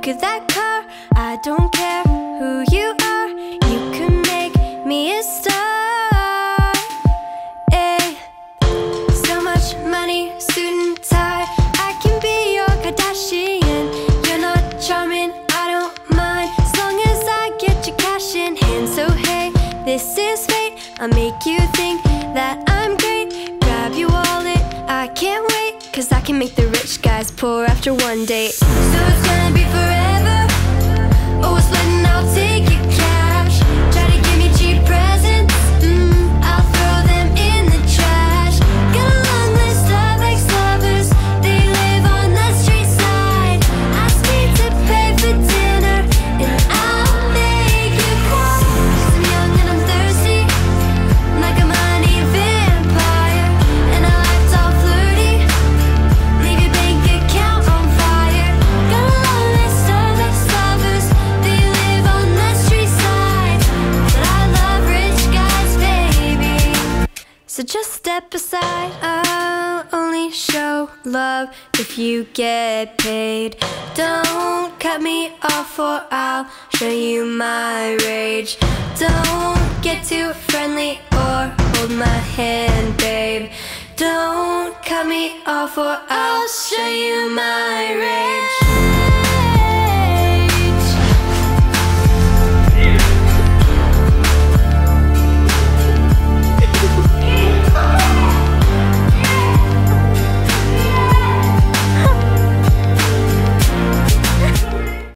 Look at that car, I don't care who you are. You can make me a star. Eh. So much money, suit and tie. I can be your Kardashian. You're not charming, I don't mind. As long as I get your cash in hand. So hey, this is fate. I'll make you think that I'm great. Grab your Cause I can make the rich guys poor after one date. So it's gonna be forever. So just step aside. I'll only show love if you get paid. Don't cut me off, or I'll show you my rage. Don't get too friendly or hold my hand, babe. Don't cut me off, or I'll